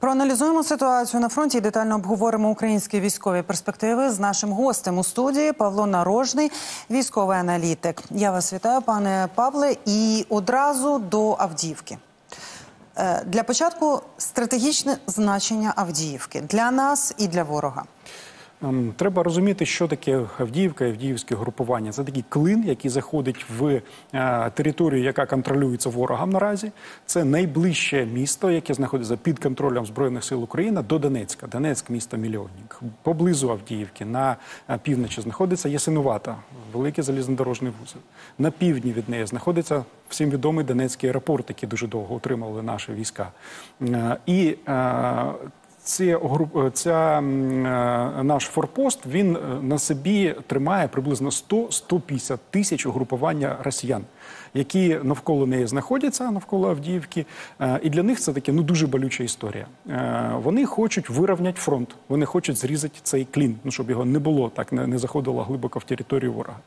Проаналізуємо ситуацію на фронті і детально обговоримо українські військові перспективи з нашим гостем у студії Павло Нарожний, військовий аналітик. Я вас вітаю, пане Павле, і одразу до Авдіївки. Е, Для початку стратегічне значення Авдіївки для нас і для ворога. Ем, Треба розуміти, що таке Авдіївка і Авдіївське групування. Це такий клин, який заходить в е, територію, яка контролюється ворогом наразі. Це найближче місто, яке знаходиться під контролем Збройних сил України до Донецька. Донецьк місто мільйонник. Поблизу Авдіївки на півночі знаходиться Ясинувата, великий залізнодорожний вузол. На півдні від неї знаходиться всім відомий Донецький аеропорт, який дуже довго утримували наші війська. Е, І е, ці, гру- ця, е, наш форпост він е, на собі тримає приблизно 100-150 тисяч угрупування росіян, які навколо неї знаходяться, навколо Авдіївки. Е, І для них це таке ну дуже болюча історія. Е, Вони хочуть вирівняти фронт, вони хочуть зрізати цей клін, ну щоб його не було так, не, заходило глибоко в територію ворога.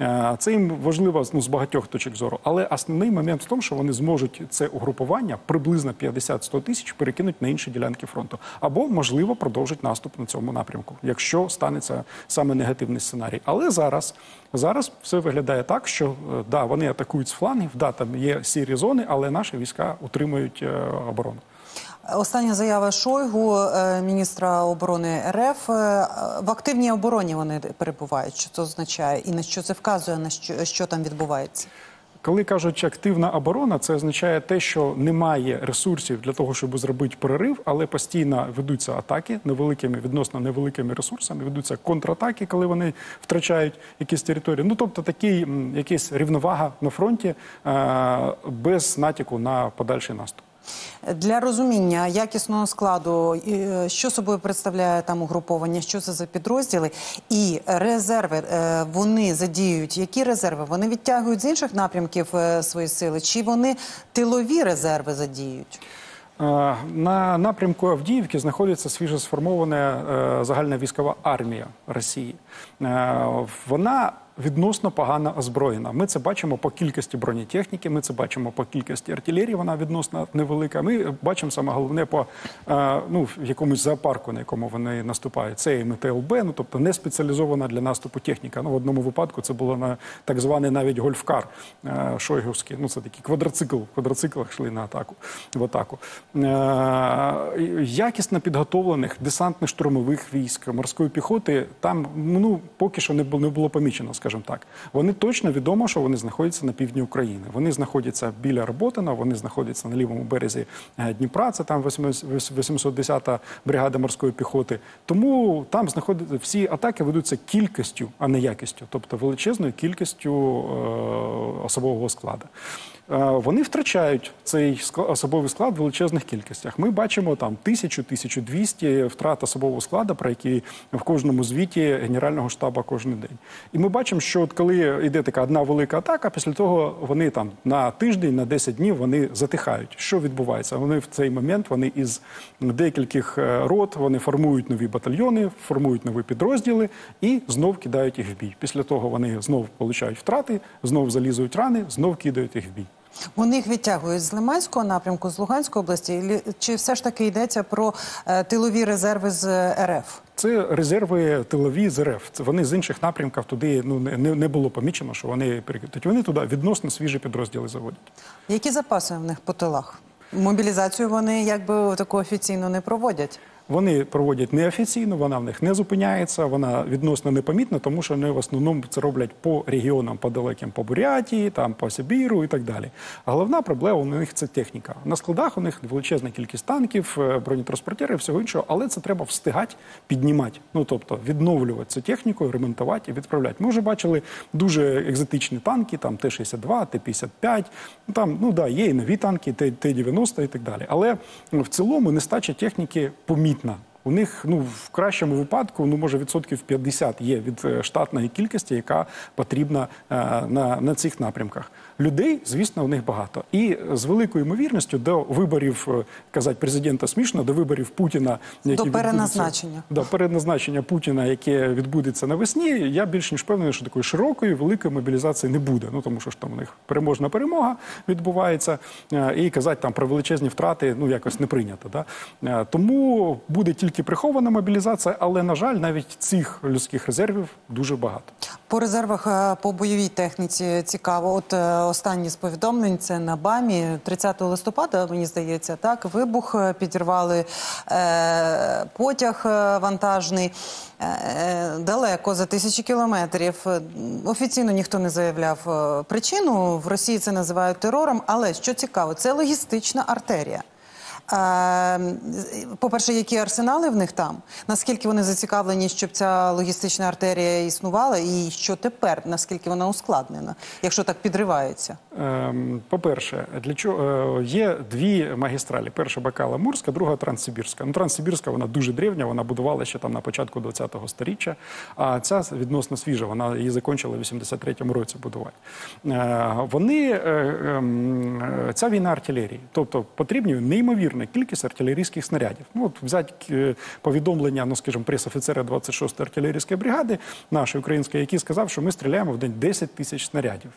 Е, Це їм важливо ну, з багатьох точок зору. Але основний момент в тому, що вони зможуть це угрупування приблизно 50-100 тисяч перекинути на інші ділянки фронту, або можливо продовжить наступ на цьому напрямку, якщо станеться саме негативний сценарій. Але зараз, зараз все виглядає так, що да, вони атакують з флангів, да, там є сірі зони, але наші війська утримують е, оборону. Остання заява Шойгу, е, міністра оборони РФ. е, В активній обороні вони перебувають. Що це означає і на що це вказує, на що, що там відбувається? Коли кажуть активна оборона, це означає те, що немає ресурсів для того, щоб зробити перерив, але постійно ведуться атаки невеликими, відносно невеликими ресурсами, ведуться контратаки, коли вони втрачають якісь території. Ну тобто такий якась рівновага на фронті е, без натяку на подальший наступ. Для розуміння якісного складу, е, що собою представляє там угруповання, що це за підрозділи, і резерви е, вони задіють. Які резерви? Вони відтягують з інших напрямків е, свої сили, чи вони тилові резерви задіють? На напрямку Авдіївки знаходиться свіжо сформована загальна військова армія Росії. Вона відносно погано озброєна. Ми це бачимо по кількості бронетехніки, ми це бачимо по кількості артилерії, вона відносно невелика. Ми бачимо саме головне по е, ну, якомусь зоопарку, на якому вони наступають. Це і МТЛБ, ну тобто не спеціалізована для наступу техніка. Ну, в одному випадку це було на так званий навіть гольфкар е, Шойгівський. Ну, це такий квадроцикл. В квадроциклах йшли на атаку в атаку. Е, якісно підготовлених десантно-штурмових військ, морської піхоти там ну поки що не було, не було помічено, скажімо так. Вони точно відомо, що вони знаходяться на півдні України. Вони знаходяться біля Роботина, вони знаходяться на лівому березі е, Дніпра. Це там 810-та бригада морської піхоти. Тому там знаходяться всі атаки ведуться кількістю, а не якістю, тобто величезною кількістю е, особового складу. Е, Вони втрачають цей особовий склад в величезних кількостях. Ми бачимо там тисячу, тисячу двісті втрат особового складу, про які в кожному звіті Генерального штабу кожен день. І ми бачимо, що от коли йде така одна велика атака, після того вони там на тиждень, на 10 днів вони затихають. Що відбувається? Вони в цей момент вони із декількох е, рот вони формують нові батальйони, формують нові підрозділи і знов кидають їх в бій. Після того вони знов получають втрати, знов залізують рани, знов кидають їх в бій. Вони їх відтягують з Лиманського напрямку, з Луганської області, чи все ж таки йдеться про е, тилові резерви з е, РФ? Це резерви тилові з РФ. Це вони з інших напрямків туди ну не, не було помічено, що вони перекидуть. Вони туди відносно свіжі підрозділи заводять. Які запаси в них по тилах? Мобілізацію вони якби таку офіційно не проводять. Вони проводять неофіційно, вона в них не зупиняється, вона відносно непомітна, тому що вони в основному це роблять по регіонам, по далеким, по Бурятії, там по Сибіру і так далі. А головна проблема у них це техніка. На складах у них величезна кількість танків, е, бронетранспортерів, всього іншого, але це треба встигати піднімати. Ну тобто відновлювати цю техніку, ремонтувати і відправляти. Ми вже бачили дуже екзотичні танки, там Т-62, Т-55. Ну там ну да, є і нові танки, Т- Т-90 і так далі. Але ну, в цілому нестача техніки помітна. Lindner. У них ну в кращому випадку, ну може відсотків 50 є від е, штатної кількості, яка потрібна е, на, на цих напрямках. Людей, звісно, у них багато. І з великою ймовірністю до виборів е, казати президента смішно, до виборів Путіна, які До переназначення. до переназначення Путіна, яке відбудеться навесні, я більш ніж впевнений, що такої широкої великої мобілізації не буде. Ну тому що ж там у них переможна перемога відбувається, е, і казати там про величезні втрати ну якось не прийнято. Да? Е, Тому буде тільки прихована мобілізація, але на жаль, навіть цих людських резервів дуже багато. По резервах е, по бойовій техніці цікаво. От е, останні з повідомлень це на БАМі 30 листопада, мені здається, так вибух е, підірвали е, потяг вантажний е, далеко за тисячі кілометрів. Офіційно ніхто не заявляв причину. В Росії це називають терором. Але що цікаво, це логістична артерія. Е, По-перше, які арсенали в них там? Наскільки вони зацікавлені, щоб ця логістична артерія існувала, і що тепер, наскільки вона ускладнена, якщо так підривається? Ем, По-перше, для чого е, є дві магістралі: перша Бакала Мурська, друга Транссибірська. Ну, Транссибірська вона дуже древня, вона будувала ще там на початку 20-го сторіччя. А ця відносно свіжа, вона її закінчила в 83-му році будувати. Е, Вони е, ем, ця війна артилерії, тобто потрібні неймовірна кількість артилерійських снарядів. Ну от взяти е, повідомлення, ну скажімо, прес-офіцера 26-ї артилерійської бригади, нашої української, який сказав, що ми стріляємо в день 10 тисяч снарядів.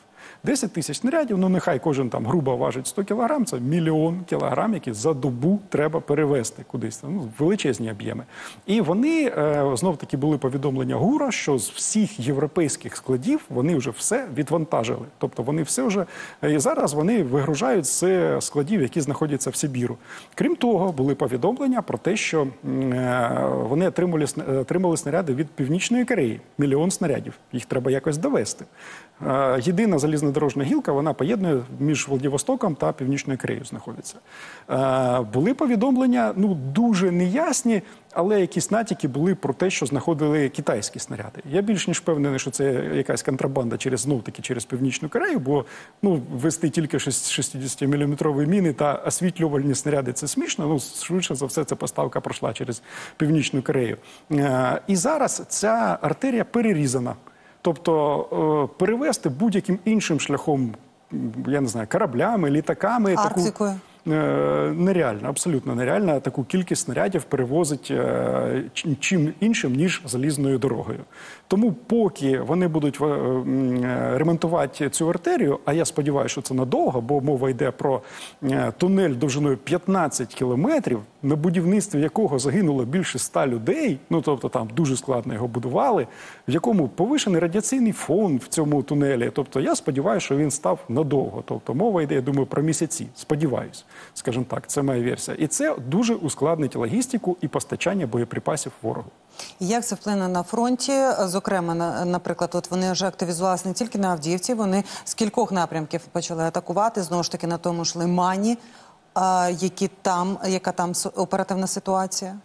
10 тисяч снарядів, ну нехай кожен там грубо важить 100 кілограм, це мільйон кілограм, які за добу треба перевезти кудись. Ну, величезні об'єми. І вони е, знов таки були повідомлення ГУРа, що з всіх європейських складів вони вже все відвантажили. Тобто вони все вже і зараз вони вигружають з складів, які знаходяться в Сибіру. Крім того, були повідомлення про те, що е, вони отримали, отримали снаряди від Північної Кореї. Мільйон снарядів. Їх треба якось довести. Е, Єдина залізнодорожна гілка, вона поєднує між Владивостоком та Північною Кореєю знаходиться. Е, Були повідомлення, ну дуже неясні, але якісь натяки були про те, що знаходили китайські снаряди. Я більш ніж впевнений, що це якась контрабанда через знов таки через Північну Корею, бо ну вести тільки 60-мм міни та освітлювальні снаряди це смішно. Ну швидше за все, ця поставка пройшла через Північну Корею. Е, І зараз ця артерія перерізана. Тобто е, перевести будь-яким іншим шляхом, я не знаю, кораблями, літаками Арктикою? таку е, нереально, абсолютно нереально таку кількість снарядів перевозить е, чим іншим ніж залізною дорогою. Тому, поки вони будуть е, е, ремонтувати цю артерію, а я сподіваюся, що це надовго, бо мова йде про е, тунель довжиною 15 кілометрів, на будівництві якого загинуло більше 100 людей. Ну тобто там дуже складно його будували, в якому повишений радіаційний фон в цьому тунелі. Тобто я сподіваюся, що він став надовго. Тобто мова йде, я думаю, про місяці. Сподіваюсь, скажімо так, це моя версія. І це дуже ускладнить логістику і постачання боєприпасів ворогу. І як це вплине на фронті? Зокрема, на, наприклад, от вони вже активізувалися не тільки на Авдіївці, вони з кількох напрямків почали атакувати знову ж таки на тому ж лимані. Які там, яка там оперативна ситуація?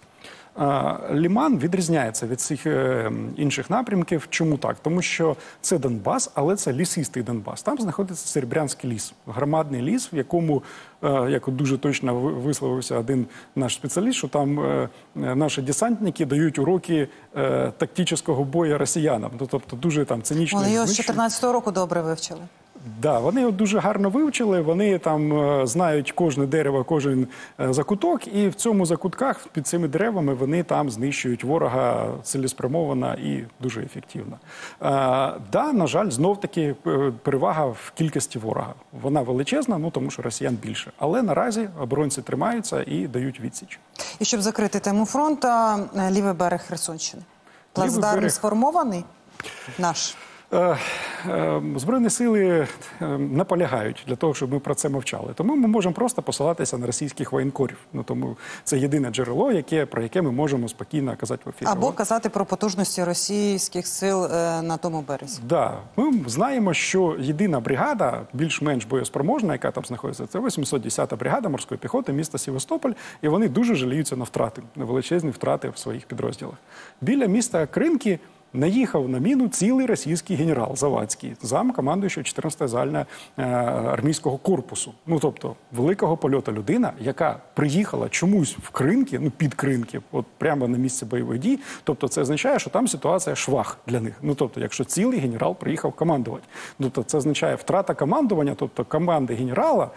Ліман відрізняється від цих е, інших напрямків. Чому так? Тому що це Донбас, але це лісистий Донбас. Там знаходиться Серебрянський ліс, громадний ліс, в якому, е, як дуже точно висловився один наш спеціаліст, що там е, наші десантники дають уроки тактичного бою росіянам. Ну, тобто дуже там цинічно. Вони його з 14-го року добре вивчили. Да, вони його дуже гарно вивчили. Вони там е, знають кожне дерево, кожен е, закуток, і в цьому закутках під цими деревами вони там знищують ворога цілеспрямовано і дуже ефективно. Е, да, на жаль, знов таки перевага в кількості ворога. Вона величезна, ну тому що росіян більше. Але наразі оборонці тримаються і дають відсіч. І щоб закрити тему фронту, лівий берег Херсонщини. Плацдарм берег. сформований наш. Е, е, Збройні сили е, наполягають для того, щоб ми про це мовчали. Тому ми можемо просто посилатися на російських воєнкорів. Ну тому це єдине джерело, яке про яке ми можемо спокійно казати в ефірі. Або казати про потужності російських сил е, на тому березі. Да, ми знаємо, що єдина бригада, більш-менш боєспроможна, яка там знаходиться, це 810-та бригада морської піхоти міста Севастополь, і вони дуже жаліються на втрати, на величезні втрати в своїх підрозділах. Біля міста Кринки наїхав на міну цілий російський генерал Завадський, зам командуючого 14 загального е, армійського корпусу. Ну тобто великого польоту людина, яка приїхала чомусь в кринки, ну під кринки, от прямо на місце бойових дій. Тобто, це означає, що там ситуація швах для них. Ну тобто, якщо цілий генерал приїхав командувати, тобто це означає втрата командування, тобто команди генерала.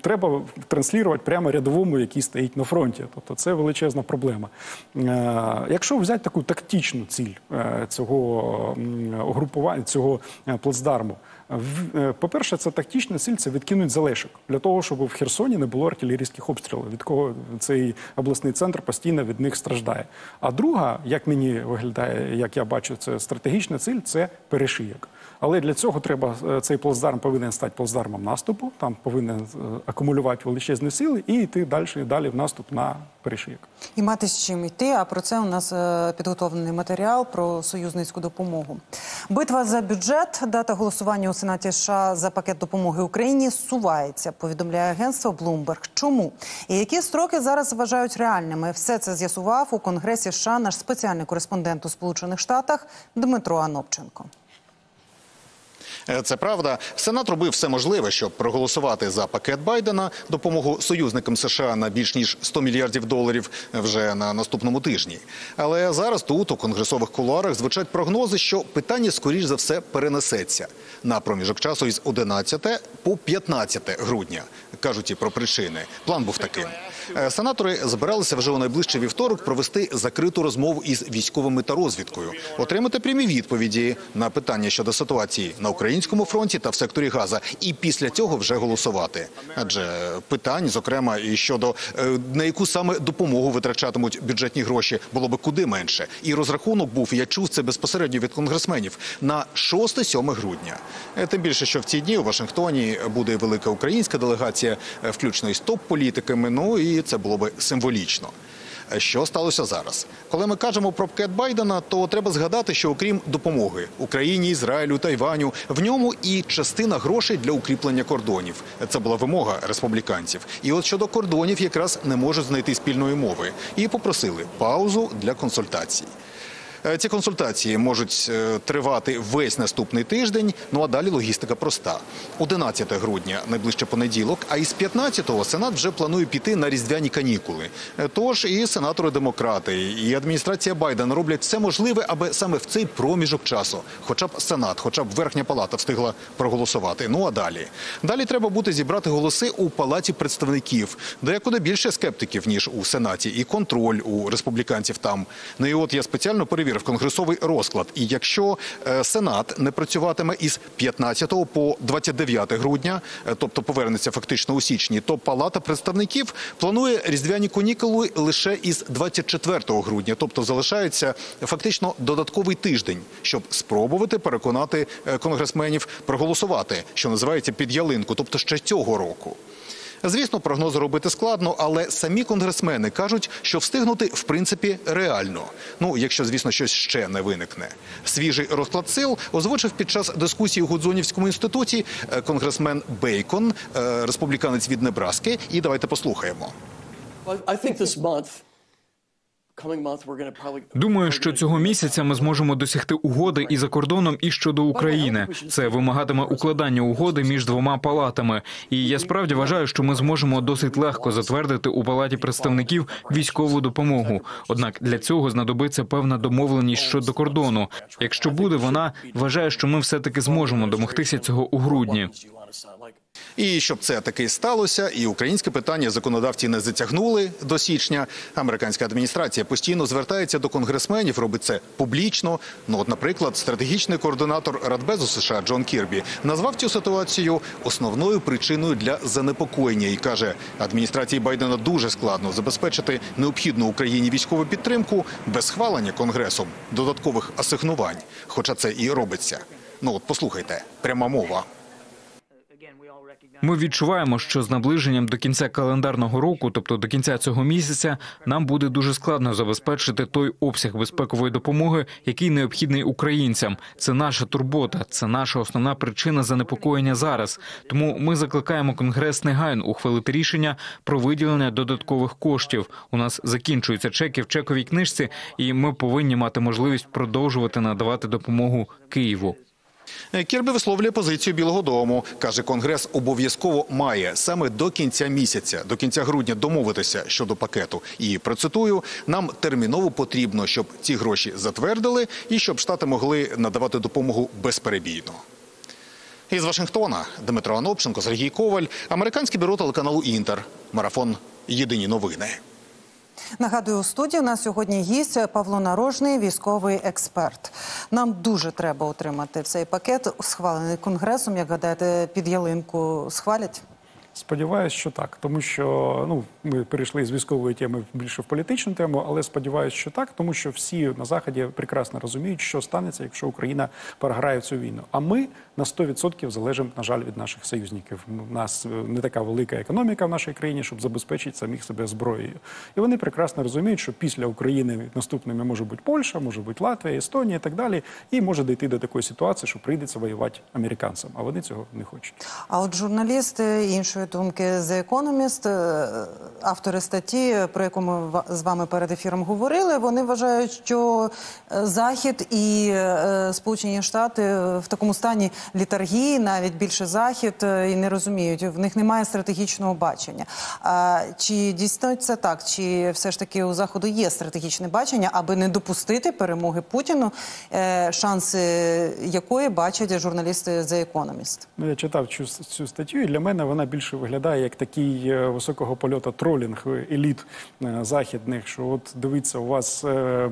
Треба транслювати прямо рядовому, який стоїть на фронті. Тобто це величезна проблема. Е, Якщо взяти таку тактичну ціль е, цього угрупування, цього е, плацдарму, по-перше, це тактична ціль це відкинуть залишок для того, щоб в Херсоні не було артилерійських обстрілів, від кого цей обласний центр постійно від них страждає. А друга, як мені виглядає, як я бачу, це стратегічна ціль це перешийок. Але для цього треба е, цей плацдарм повинен стати плацдармом наступу. Там повинен е, акумулювати величезні сили і йти далі далі в наступ на перешийок. І мати з чим йти. А про це у нас е, підготовлений матеріал про союзницьку допомогу. Битва за бюджет, дата голосування у Сенаті США за пакет допомоги Україні сувається. Повідомляє агентство Bloomberg. Чому і які строки зараз вважають реальними? Все це з'ясував у Конгресі США наш спеціальний кореспондент у Сполучених Штатах Дмитро Анопченко. Е, Це правда. Сенат робив все можливе, щоб проголосувати за пакет Байдена допомогу союзникам США на більш ніж 100 мільярдів доларів вже на наступному тижні. Але зараз тут у конгресових кулуарах звучать прогнози, що питання скоріш за все перенесеться на проміжок часу із 11 по 15 грудня. Кажуть і про причини. План був таким. Е, Сенатори збиралися вже у найближчий вівторок провести закриту розмову із військовими та розвідкою, отримати прямі відповіді на питання щодо ситуації на українському фронті та в секторі Газа, і після цього вже голосувати. Адже питань, зокрема, і щодо е, на яку саме допомогу витрачатимуть бюджетні гроші, було би куди менше. І розрахунок був, я чув це безпосередньо від конгресменів на 6-7 грудня. Е, Тим більше, що в ці дні у Вашингтоні буде велика українська делегація, е, включно із топ-політиками. Ну і це було би символічно. Що сталося зараз? Коли ми кажемо про пакет Байдена, то треба згадати, що окрім допомоги Україні, Ізраїлю, Тайваню, в ньому і частина грошей для укріплення кордонів. Це була вимога республіканців. І от щодо кордонів якраз не можуть знайти спільної мови і попросили паузу для консультацій. Е, Ці консультації можуть е, тривати весь наступний тиждень. Ну а далі логістика проста. 11 грудня, найближче понеділок. А із 15-го Сенат вже планує піти на різдвяні канікули. Е, Тож і сенатори-демократи, і адміністрація Байдена роблять все можливе, аби саме в цей проміжок часу, хоча б Сенат, хоча б Верхня Палата встигла проголосувати. Ну а далі далі треба буде зібрати голоси у палаті представників, де куди більше скептиків ніж у сенаті, і контроль у республіканців там. Ну і от я спеціально перевірив конгресовий розклад. І якщо е, сенат не працюватиме із 15 по 29 грудня, е, тобто повернеться фактично у січні, то палата представників планує різдвяні канікули лише із 24 грудня, тобто залишається фактично додатковий тиждень, щоб спробувати переконати е, конгресменів проголосувати, що називається під ялинку, тобто ще цього року. Звісно, прогнози робити складно, але самі конгресмени кажуть, що встигнути в принципі реально. Ну, якщо звісно щось ще не виникне. Свіжий розклад сил озвучив під час дискусії у Гудзонівському інституті е, конгресмен Бейкон, е, республіканець від Небраски. І давайте послухаємо. I think this month, Думаю, що цього місяця ми зможемо досягти угоди і за кордоном, і щодо України. Це вимагатиме укладання угоди між двома палатами. І я справді вважаю, що ми зможемо досить легко затвердити у палаті представників військову допомогу. Однак для цього знадобиться певна домовленість щодо кордону. Якщо буде вона, вважаю, що ми все таки зможемо домогтися цього у грудні. І щоб це таки сталося, і українське питання законодавці не затягнули до січня. Американська адміністрація постійно звертається до конгресменів, робить це публічно. Ну, от, наприклад, стратегічний координатор Радбезу США Джон Кірбі назвав цю ситуацію основною причиною для занепокоєння і каже, адміністрації Байдена дуже складно забезпечити необхідну Україні військову підтримку без схвалення конгресом додаткових асигнувань. Хоча це і робиться. Ну от послухайте, пряма мова. Ми відчуваємо, що з наближенням до кінця календарного року, тобто до кінця цього місяця, нам буде дуже складно забезпечити той обсяг безпекової допомоги, який необхідний українцям. Це наша турбота, це наша основна причина занепокоєння зараз. Тому ми закликаємо Конгрес негайно ухвалити рішення про виділення додаткових коштів. У нас закінчуються чеки в чековій книжці, і ми повинні мати можливість продовжувати надавати допомогу Києву. Кірбі висловлює позицію Білого Дому. Каже, Конгрес обов'язково має саме до кінця місяця, до кінця грудня домовитися щодо пакету. І процитую, нам терміново потрібно, щоб ці гроші затвердили і щоб штати могли надавати допомогу безперебійно. Із Вашингтона Дмитро Анопченко, Сергій Коваль, американське бюро телеканалу Інтер. Марафон Єдині новини. Нагадую, у студії у нас сьогодні гість Павло Нарожний, військовий експерт. Нам дуже треба отримати цей пакет, схвалений конгресом. Як гадаєте, під ялинку схвалять? Сподіваюсь, що так, тому що ну ми перейшли з військової теми більше в політичну тему, але сподіваюся, що так, тому що всі на заході прекрасно розуміють, що станеться, якщо Україна програє цю війну. А ми на 100% залежимо, на жаль, від наших союзників. У нас не така велика економіка в нашій країні, щоб забезпечити самих себе зброєю. І вони прекрасно розуміють, що після України наступними може бути Польща, може бути Латвія, Естонія і так далі. І може дійти до такої ситуації, що прийдеться воювати американцям. А вони цього не хочуть. А от журналісти іншої думки The Economist, е, автори статті, про яку ми з вами перед ефіром говорили, вони вважають, що е, Захід і е, Сполучені Штати в такому стані літаргії, навіть більше Захід, і не розуміють, в них немає стратегічного бачення. А чи дійсно це так? Чи все ж таки у Заходу є стратегічне бачення, аби не допустити перемоги Путіну, шанси якої бачать журналісти The Economist? Ну, я читав цю, цю статтю, і для мене вона більше виглядає як такий е, високого польоту тролінг е, еліт е, західних. Що от дивіться, у вас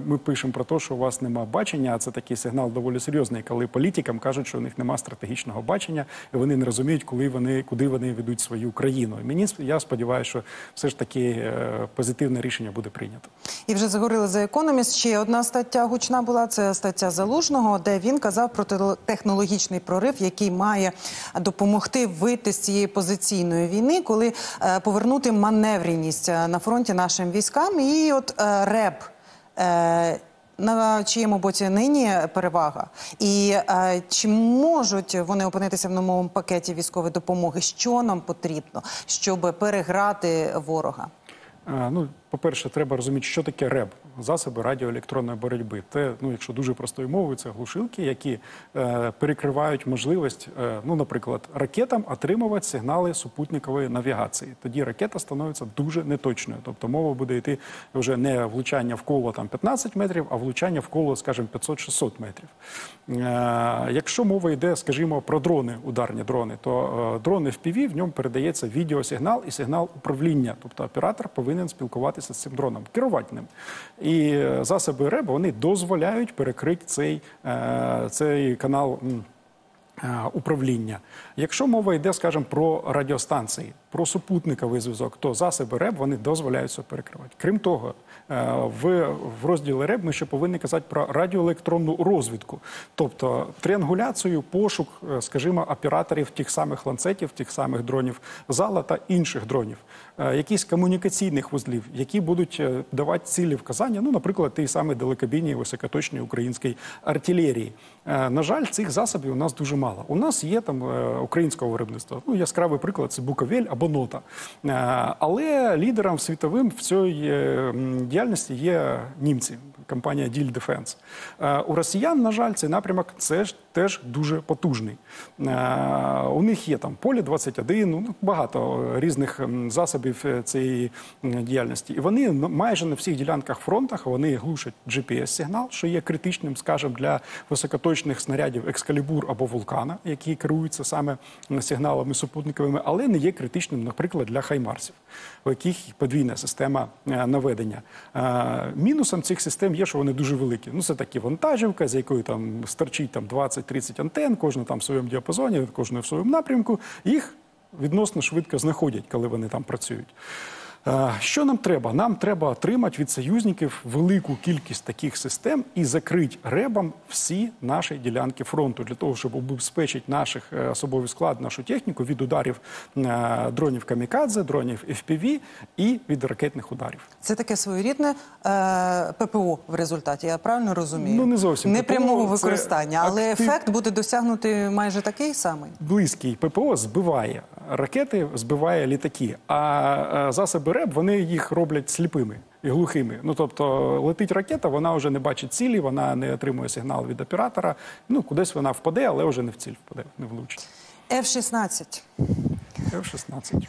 ми пишемо про те, що у вас нема бачення. А це такий сигнал доволі серйозний, коли політикам кажуть, що у них нема стратегічного бачення, і вони не розуміють, коли вони куди вони ведуть свою країну. І мені я сподіваюся, що все ж таки позитивне рішення буде прийнято. І вже заговорили за економіст. Ще одна стаття гучна була. Це стаття залужного, де він казав про технологічний прорив, який має допомогти вийти з цієї позиційної війни, коли е, повернути маневреність е, на фронті нашим військам. І от реп. Е, на чиєму боці нині перевага, і чи можуть вони опинитися в новому пакеті військової допомоги? Що нам потрібно, щоб переграти ворога? Ну, по-перше, треба розуміти, що таке РЕБ засоби радіоелектронної боротьби. Це, ну, якщо дуже простою мовою, це глушилки, які е, перекривають можливість, е, ну, наприклад, ракетам отримувати сигнали супутникової навігації. Тоді ракета становиться дуже неточною. Тобто мова буде йти вже не влучання в коло там 15 метрів, а влучання в коло, скажімо, 500-600 метрів. Е, якщо мова йде, скажімо, про дрони, ударні дрони, то е, дрони FPV, в ньому передається відеосигнал і сигнал управління. Тобто оператор повинен спілкуватися з цим дроном, керувати ним. І е, засоби РЕБ вони дозволяють перекрити цей, е, цей канал. е, Управління. Якщо мова йде, скажімо, про радіостанції, про супутниковий зв'язок, то засоби РЕБ вони дозволяють це перекривати. Крім того, в, в розділі РЕБ ми ще повинні казати про радіоелектронну розвідку, тобто тріангуляцію, пошук, скажімо, операторів тих самих ланцетів, тих самих дронів зала та інших дронів, якісь комунікаційних вузлів, які будуть е, давати цілі вказання, ну, наприклад, тієї самої далекобійній високоточній українській артилерії. Е, На жаль, цих засобів у нас дуже мало. У нас є там е, українського виробництва. Ну, яскравий приклад це Буковель або Нота. Е, Але лідером світовим в цій е, діяльності є німці, компанія Diehl Defence. У росіян, на жаль, цей напрямок це ж теж дуже потужний. Е, У них є там Поле-21, ну багато різних засобів е, цієї діяльності. І вони майже на всіх ділянках фронтах вони глушать GPS-сигнал, що є критичним, скажімо, для високоточних снарядів екскалібур або вулкана, які керуються саме сигналами супутниковими, але не є критичним, наприклад, для хаймарсів, у яких подвійна система е, наведення. Мінусом цих систем є, що вони дуже великі. Ну, це такі вантажівка, з якою там старчить там 20-30 антен, кожна там в своєму діапазоні, кожна в своєму напрямку. Їх відносно швидко знаходять, коли вони там працюють. Що нам треба? Нам треба отримати від союзників велику кількість таких систем і закрити ребом всі наші ділянки фронту для того, щоб убезпечити наших е, особовий склад, нашу техніку від ударів е, дронів камікадзе, дронів FPV і від ракетних ударів. Це таке своєрідне е, ППО в результаті. Я правильно розумію? Ну, не зовсім не прямого використання, але актив- ефект буде досягнути майже такий самий. близький ППО збиває ракети, збиває літаки. А е, засоби РЕБ вони їх роблять сліпими і глухими. Ну тобто летить ракета, вона вже не бачить цілі, вона не отримує сигнал від оператора. Ну кудись вона впаде, але вже не в ціль впаде, не влучить. F-16. F-16.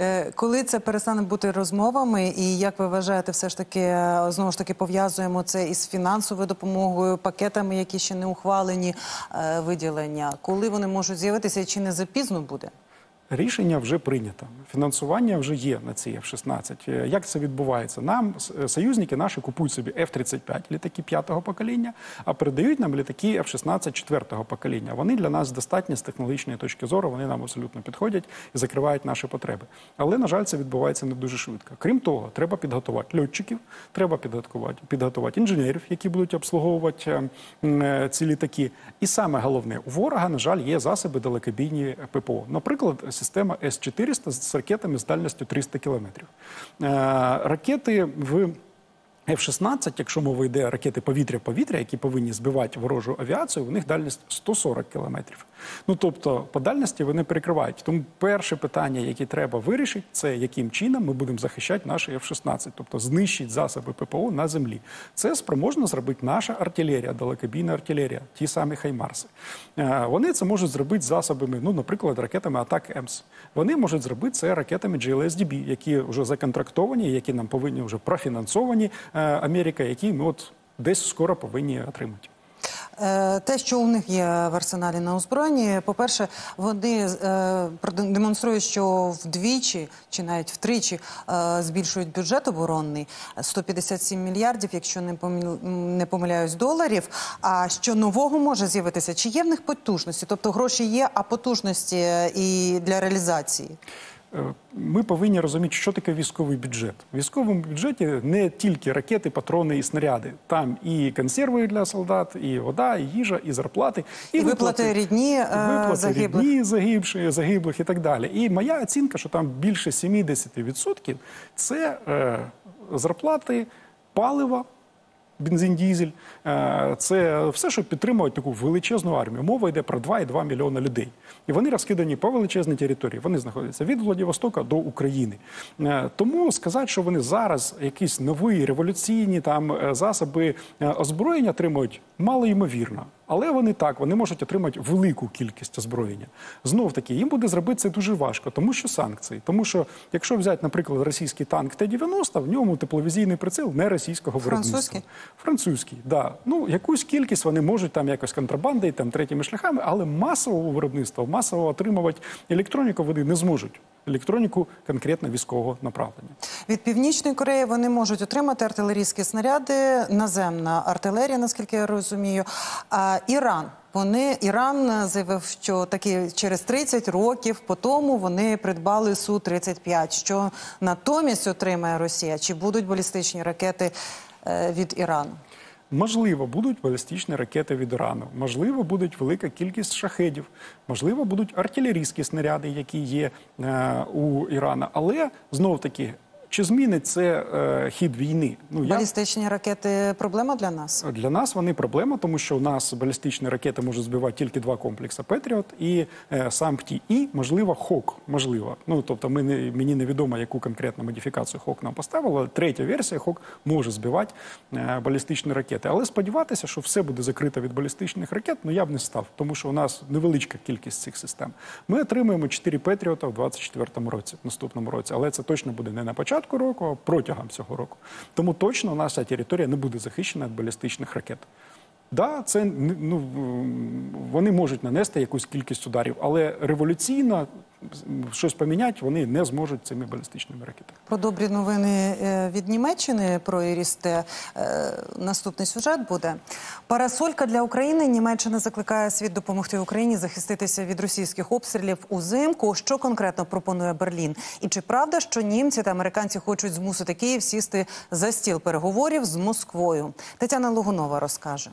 Е, Коли це перестане бути розмовами, і як ви вважаєте, все ж таки е, знову ж таки пов'язуємо це із фінансовою допомогою, пакетами, які ще не ухвалені, виділення, коли вони можуть з'явитися, і чи не запізно буде? Рішення вже прийнято. Фінансування вже є на ці F-16. Е, Як це відбувається? Нам союзники наші купують собі F-35 літаки п'ятого покоління, а передають нам літаки F-16 четвертого покоління. Вони для нас достатні з технологічної точки зору. Вони нам абсолютно підходять і закривають наші потреби. Але на жаль, це відбувається не дуже швидко. Крім того, треба підготувати льотчиків, треба підготувати, підготувати інженерів, які будуть обслуговувати е, м, е, ці літаки. І саме головне, у ворога, на жаль, є засоби далекобійні ППО. Наприклад, система С-400 з ракетами з дальністю 300 кілометрів. Е, Ракети в F-16, якщо мова йде ракети повітря-повітря, які повинні збивати ворожу авіацію, у них дальність 140 кілометрів. Ну тобто, по дальності вони перекривають. Тому перше питання, яке треба вирішити, це яким чином ми будемо захищати наші F-16, тобто знищити засоби ППО на землі. Це спроможна зробити наша артилерія, далекобійна артилерія, ті самі Хаймарси. Е, Вони це можуть зробити засобами, ну, наприклад, ракетами атак ЕМС. Вони можуть зробити це ракетами GLSDB, які вже законтрактовані, які нам повинні вже профінансовані е, Америка, які ми от десь скоро повинні отримати. Е, Те, що у них є в арсеналі на озброєнні, по-перше, вони е, демонструють, що вдвічі чи навіть втричі е, збільшують бюджет оборонний 157 мільярдів, якщо не помиляюсь, доларів. А що нового може з'явитися? Чи є в них потужності? Тобто гроші є, а потужності е, і для реалізації? Е, Ми повинні розуміти, що таке військовий бюджет. В військовому бюджеті не тільки ракети, патрони і снаряди. Там і консерви для солдат, і вода, і їжа, і зарплати, І виплати рідні, е, виплати загиблих. рідні загибши, загиблих і так далі. І моя оцінка, що там більше 70% це е, зарплати, палива. Бензин, дізель Е, це все, що підтримують таку величезну армію. Мова йде про 2,2 мільйона людей. І вони розкидані по величезній території. Вони знаходяться від Владивостока до України. Е, Тому сказати, що вони зараз якісь нові революційні там е, засоби озброєння отримують, мало ймовірно. Але вони так, вони можуть отримати велику кількість озброєння. Знов таки, їм буде зробити це дуже важко, тому що санкції. Тому що, якщо взяти, наприклад, російський танк Т-90, в ньому тепловізійний приціл не російського виробництва. Французький? Французький, да. Ну, якусь кількість вони можуть там якось контрабандою, там третіми шляхами, але масового виробництва, масово отримувати електроніку вони не зможуть. Електроніку конкретно військового направлення. Від північної Кореї вони можуть отримати артилерійські снаряди, наземна артилерія, наскільки я розумію. А Іран. Вони Іран заявив, що таки через 30 років по тому вони придбали су 35 Що натомість отримає Росія? Чи будуть балістичні ракети е, від Ірану? Можливо, будуть балістичні ракети від Ірану, можливо, будуть велика кількість шахедів, можливо, будуть артилерійські снаряди, які є е, у Ірана. Але знов таки, чи змінить це е, хід війни? Ну я Балістичні ракети проблема для нас? Для нас вони проблема, тому що у нас балістичні ракети можуть збивати тільки два комплекси Петріот і е, САМПТІ, і можливо Хок. Можливо, ну тобто, ми не мені невідомо, яку конкретну модифікацію Хок нам поставили. але Третя версія Хок може збивати е, балістичні ракети. Але сподіватися, що все буде закрито від балістичних ракет, ну я б не став, тому що у нас невеличка кількість цих систем. Ми отримаємо 4 Петріота в 24-му році, в наступному році, але це точно буде не на початку року, а протягом цього року. Тому точно наша територія не буде захищена від балістичних ракет. Да, це ну вони можуть нанести якусь кількість ударів, але революційно щось поміняти вони не зможуть цими балістичними ракетами. Про добрі новини е, від Німеччини про Ірісте. Е, Наступний сюжет буде. Парасолька для України. Німеччина закликає світ допомогти Україні захиститися від російських обстрілів узимку. Що конкретно пропонує Берлін? І чи правда, що німці та американці хочуть змусити Київ сісти за стіл переговорів з Москвою? Тетяна Логунова розкаже.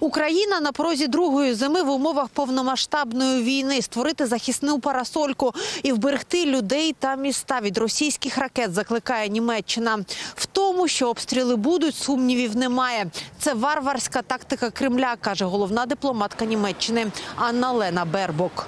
Україна на порозі другої зими в умовах повномасштабної війни створити захисну парасольку і вберегти людей та міста від російських ракет закликає Німеччина. В тому, що обстріли будуть, сумнівів немає. Це варварська тактика Кремля, каже головна дипломатка Німеччини Анна Лена Бербок.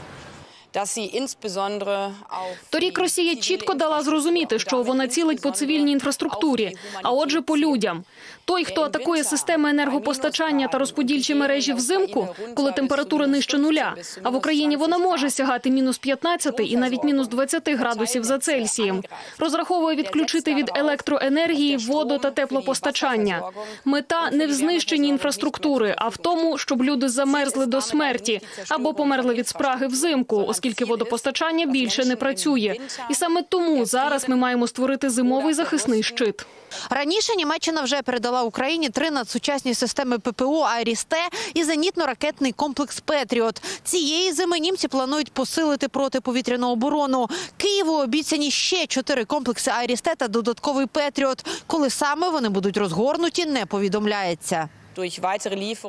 Торік Росія чітко дала зрозуміти, що вона цілить по цивільній інфраструктурі, а отже, по людям. Той, хто атакує системи енергопостачання та розподільчі мережі взимку, коли температура нижче нуля, а в Україні вона може сягати мінус 15 і навіть мінус 20 градусів за Цельсієм. Розраховує відключити від електроенергії, воду та теплопостачання. Мета не в знищенні інфраструктури, а в тому, щоб люди замерзли до смерті або померли від спраги взимку, оскільки водопостачання більше не працює. І саме тому зараз ми маємо створити зимовий захисний щит. Раніше Німеччина вже передала Україні три надсучасні системи ППО «Айрісте» і зенітно-ракетний комплекс «Петріот». Цієї зими німці планують посилити протиповітряну оборону. Києву обіцяні ще чотири комплекси Арісте та додатковий «Петріот». Коли саме вони будуть розгорнуті, не повідомляється.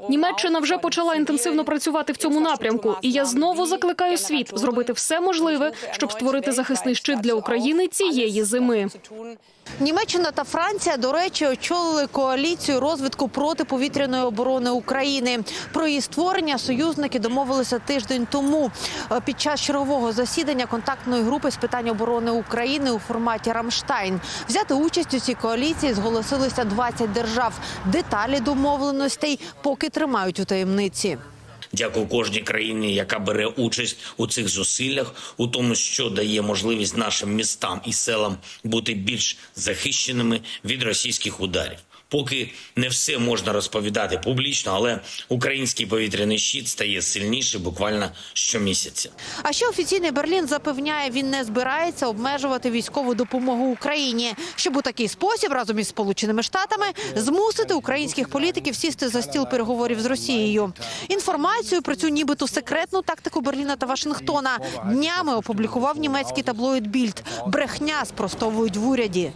Німеччина вже почала інтенсивно працювати в цьому напрямку, і я знову закликаю світ зробити все можливе, щоб створити захисний щит для України цієї зими. Німеччина та Франція, до речі, очолили коаліцію розвитку протиповітряної оборони України. Про її створення союзники домовилися тиждень тому е, під час чергового засідання контактної групи з питань оборони України у форматі Рамштайн. Взяти участь у цій коаліції зголосилися 20 держав. Деталі домовленостей поки тримають у таємниці. Дякую кожній країні, яка бере участь у цих зусиллях, у тому, що дає можливість нашим містам і селам бути більш захищеними від російських ударів. Поки не все можна розповідати публічно, але український повітряний щит стає сильніше буквально щомісяця. А ще офіційний Берлін запевняє, він не збирається обмежувати військову допомогу Україні, щоб у такий спосіб разом із Сполученими Штатами змусити українських політиків сісти за стіл переговорів з Росією. Інформацію про цю нібито секретну тактику Берліна та Вашингтона днями опублікував німецький таблоїд Більд. Брехня спростовують в уряді.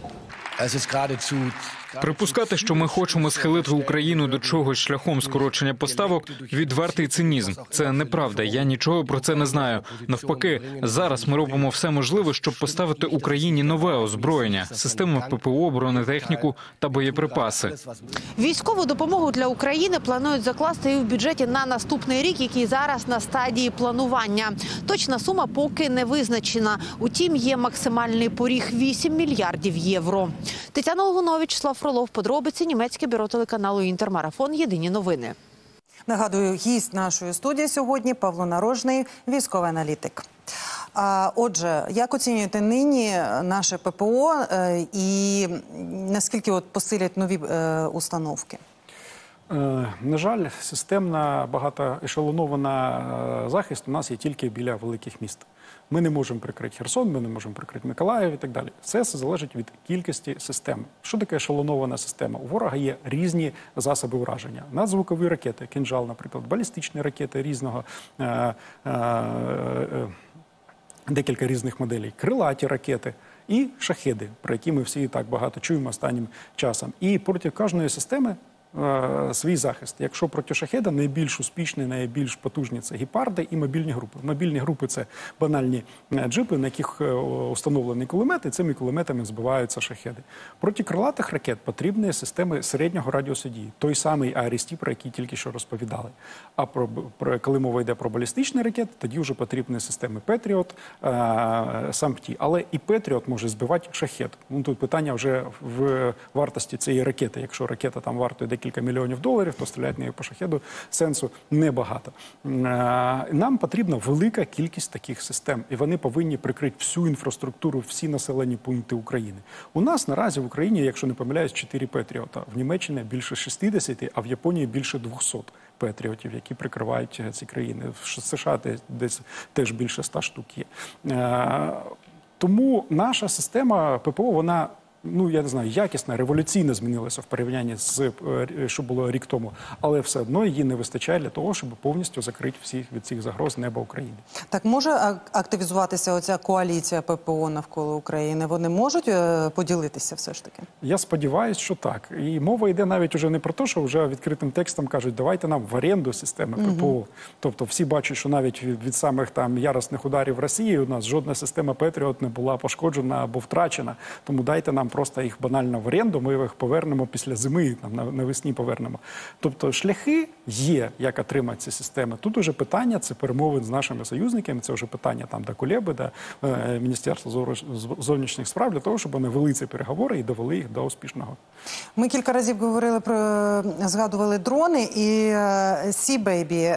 Припускати, що ми хочемо схилити Україну до чогось шляхом скорочення поставок, відвертий цинізм. Це неправда. Я нічого про це не знаю. Навпаки, зараз ми робимо все можливе, щоб поставити Україні нове озброєння, системи ППО, бронетехніку та боєприпаси. Військову допомогу для України планують закласти і в бюджеті на наступний рік, який зараз на стадії планування. Точна сума поки не визначена. Утім, є максимальний поріг 8 мільярдів євро. Тетяна Логунович, Слав Фролов, подробиці німецьке бюро телеканалу Інтермарафон. Єдині новини. Нагадую, гість нашої студії сьогодні Павло Нарожний, військовий аналітик. А отже, як оцінюєте нині наше ППО е, і наскільки от посилять нові е, установки? Е, На жаль, системна багатоешелонована захист у нас є тільки біля великих міст. Ми не можемо прикрити Херсон, ми не можемо прикрити Миколаїв і так далі. Все це залежить від кількості систем. Що таке ешелонована система? У ворога є різні засоби ураження. Надзвукові ракети, кінжал, наприклад, балістичні ракети різного. Е, е, е, декілька різних моделей, крилаті ракети і шахеди, про які ми всі так багато чуємо останнім часом. І проти кожної системи. Е, Свій захист. Якщо проти шахеда найбільш успішні, найбільш потужні це гепарди і мобільні групи. Мобільні групи це банальні е, джипи, на яких е, установлені кулемети. Цими кулеметами збиваються шахеди. Проти крилатих ракет потрібні системи середнього радіусу дії. Той самий Айріс-Ті, про який тільки що розповідали. А про, про коли мова йде про балістичні ракети, тоді вже потрібні системи Петріот, САМПТІ. Але і Петріот може збивати шахед. Ну тут питання вже в вартості цієї ракети. Якщо ракета там вартує декілька декілька мільйонів доларів, то стріляти нею по шахеду сенсу небагато. Е, Нам потрібна велика кількість таких систем, і вони повинні прикрити всю інфраструктуру, всі населені пункти України. У нас наразі в Україні, якщо не помиляюсь, 4 Петріота. В Німеччині більше 60, а в Японії більше 200 патріотів, які прикривають е, ці країни. В США десь теж більше 100 штук є. Е, Тому наша система ППО, вона. Ну, я не знаю, якісна, революційно змінилася в порівнянні з е, що було рік тому, але все одно її не вистачає для того, щоб повністю закрити всіх від цих загроз неба України. Так може ак- активізуватися оця коаліція ППО навколо України? Вони можуть е, поділитися все ж таки? Я сподіваюся, що так. І мова йде навіть уже не про те, що вже відкритим текстом кажуть, давайте нам в оренду системи ППО. Тобто всі бачать, що навіть від самих там яростних ударів Росії у нас жодна система Петріот не була пошкоджена або втрачена. Тому дайте нам просто їх банально в оренду. Ми їх повернемо після зими, там навесні повернемо. Тобто шляхи є, як отримати ці системи. Тут уже питання це перемовин з нашими союзниками. Це вже питання там до Кулеби, до е, Міністерства зовнішніх справ для того, щоб вони вели ці переговори і довели їх до успішного. Ми кілька разів говорили про згадували дрони і Сі Бейбі,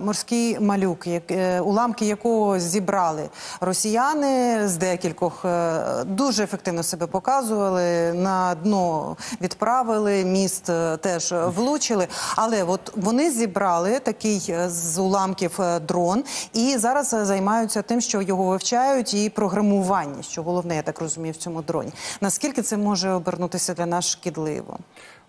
морський малюк, е, уламки якого зібрали росіяни з декількох е, дуже ефективно себе показували. На дно відправили, міст е, теж влучили. Але от вони зібрали такий е, з уламків е, дрон і зараз е, займаються тим, що його вивчають, і програмування, що головне, я так розумію, в цьому дроні. Наскільки це може обернутися для нас шкідливо?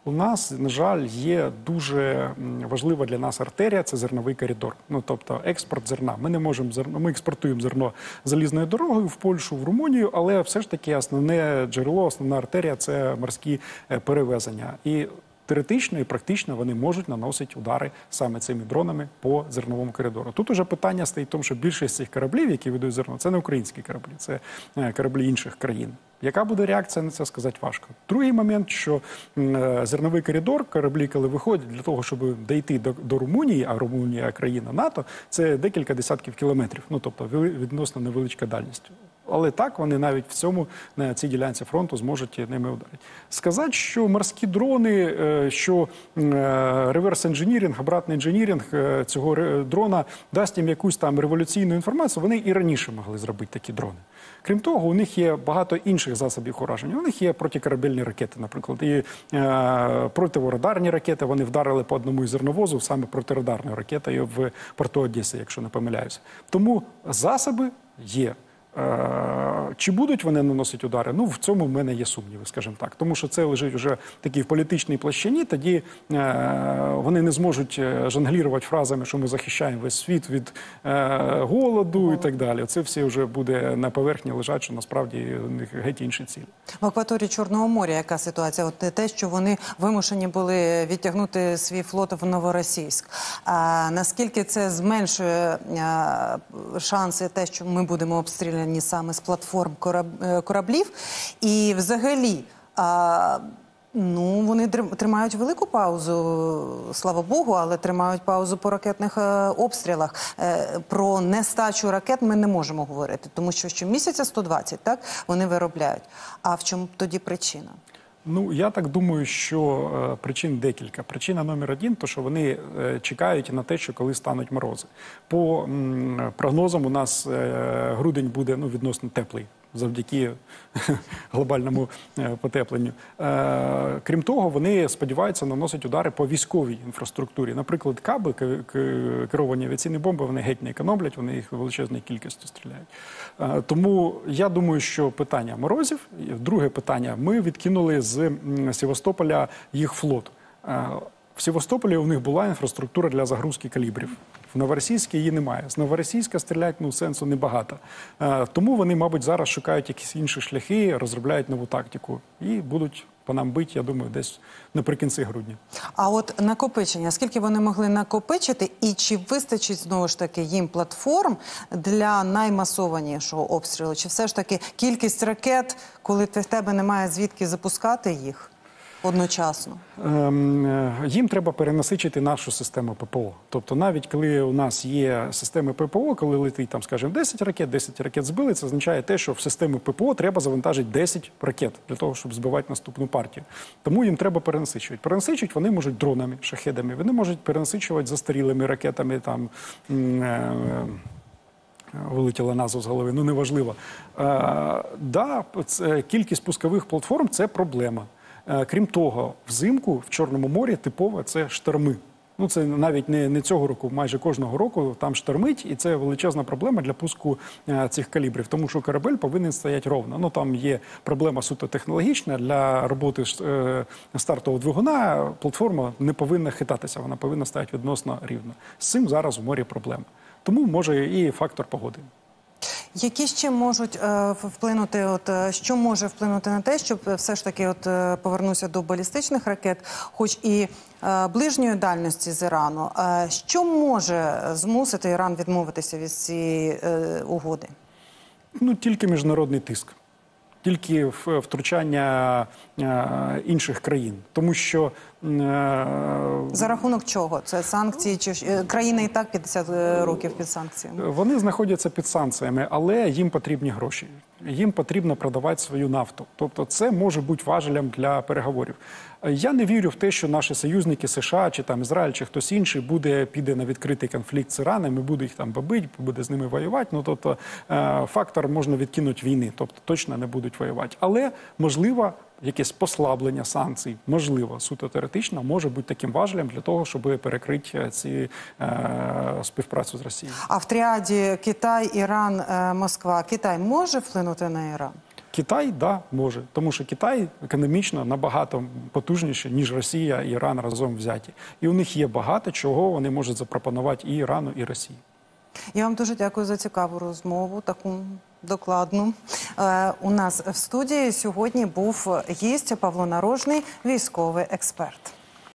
У нас, на жаль, є дуже важлива для нас артерія це зерновий коридор. Ну тобто експорт зерна. Ми не можемо зерно. Ми експортуємо зерно залізною дорогою в Польщу, в Румунію, але все ж таки основне джерело, основна артерія це морські е, перевезення. І теоретично і практично вони можуть наносити удари саме цими дронами по зерновому коридору. Тут уже питання стоїть в тому, що більшість цих кораблів, які ведуть зерно, це не українські кораблі, це е, кораблі інших країн. Яка буде реакція на це сказати важко? Другий момент, що е, зерновий коридор, кораблі, коли виходять для того, щоб дійти до, до Румунії, а Румунія країна НАТО, це декілька десятків кілометрів. Ну тобто відносно невеличка дальність. Але так вони навіть в цьому на цій ділянці фронту зможуть ними ударити. Сказати, що морські дрони, е, що реверс інженірінг, обратний інженірінг е, цього дрона дасть їм якусь там революційну інформацію. Вони і раніше могли зробити такі дрони. Крім того, у них є багато інших засобів ураження. У них є протикорабельні ракети, наприклад, і е, противорадарні ракети. Вони вдарили по одному із зерновозів саме протирадарною ракетою в порту Одеси, якщо не помиляюся. Тому засоби є. Е, Чи будуть вони наносити удари? Ну в цьому в мене є сумніви, скажімо так, тому що це лежить вже такий в політичній площині. Тоді е, вони не зможуть е, жонглірувати фразами, що ми захищаємо весь світ від голоду і так далі. Це все вже буде на поверхні лежать, що насправді у них геть інші цілі. В акваторії Чорного моря яка ситуація? От те, що вони вимушені були відтягнути свій флот в Новоросійськ. А наскільки це зменшує шанси, те, що ми будемо обстріляні саме з платформ е, кораблів? І взагалі. А, Ну, вони тримають велику паузу, слава Богу, але тримають паузу по ракетних е, обстрілах. Е, про нестачу ракет ми не можемо говорити, тому що щомісяця 120, так вони виробляють. А в чому тоді причина? Ну я так думаю, що е, причин декілька. Причина номер один, то що вони е, чекають на те, що коли стануть морози. По м, прогнозам, у нас е, грудень буде ну відносно теплий. Завдяки глобальному е, потепленню. Е, крім того, вони сподіваються наносити удари по військовій інфраструктурі. Наприклад, каби керовані авіаційні бомби, вони геть не економлять, вони їх величезною кількістю стріляють. Е, тому я думаю, що питання морозів. Друге питання: ми відкинули з Севастополя їх флот. В Севастополі у них була інфраструктура для загрузки калібрів. В Новоросійській її немає. З Новоросійська стріляти ну, сенсу небагато. Е, тому вони, мабуть, зараз шукають якісь інші шляхи, розробляють нову тактику і будуть по нам бити, я думаю, десь наприкінці грудня. А от накопичення, скільки вони могли накопичити, і чи вистачить знову ж таки їм платформ для наймасованішого обстрілу? Чи все ж таки кількість ракет, коли в тебе немає звідки запускати їх? Одночасно? Ем, е, Їм треба перенасичити нашу систему ППО. Тобто, навіть коли у нас є системи ППО, коли летить там, скажімо, 10 ракет, 10 ракет збили, це означає те, що в систему ППО треба завантажити 10 ракет для того, щоб збивати наступну партію. Тому їм треба перенасичувати. Перенасичувати вони можуть дронами, шахедами, вони можуть перенасичувати застарілими ракетами там. м, е, Вилетіла назва з голови, ну неважливо. Е, да, це, кількість пускових платформ це проблема. Е, крім того, взимку в Чорному морі типово це шторми. Ну це навіть не, не цього року, майже кожного року там штормить, і це величезна проблема для пуску е, цих калібрів, тому що корабель повинен стояти ровно. Ну там є проблема суто технологічна для роботи е, стартового двигуна. Платформа не повинна хитатися, вона повинна стояти відносно рівно. З цим зараз у морі проблема. Тому може і фактор погоди. Які ще можуть е, вплинути, от е, що може вплинути на те, щоб е, все ж таки, от е, повернуся до балістичних ракет, хоч і е, ближньої дальності з Ірану, е, що може змусити Іран відмовитися від цієї угоди? Ну тільки міжнародний тиск, тільки втручання е, інших країн, тому що е, За рахунок чого? Це санкції чи е, і так 50 років під санкціями? Вони знаходяться під санкціями, але їм потрібні гроші. Їм потрібно продавати свою нафту. Тобто, це може бути важелем для переговорів. Я не вірю в те, що наші союзники США чи там Ізраїль чи хтось інший буде піде на відкритий конфлікт з Іраном і буде їх там бабить, буде з ними воювати. Ну тобто е, фактор можна відкинути війни, тобто точно не будуть воювати. Але можливо. Якесь послаблення санкцій, можливо, суто теоретично, може бути таким важелем для того, щоб перекрити ці е, співпрацю з Росією. А в тріаді Китай, Іран, е, Москва, Китай може вплинути на Іран? Китай да може, тому що Китай економічно набагато потужніше ніж Росія і Іран разом взяті, і у них є багато чого вони можуть запропонувати і Ірану, і Росії. Я вам дуже дякую за цікаву розмову, таку докладну. Е, у нас в студії сьогодні був гість Павло Нарожний, військовий експерт.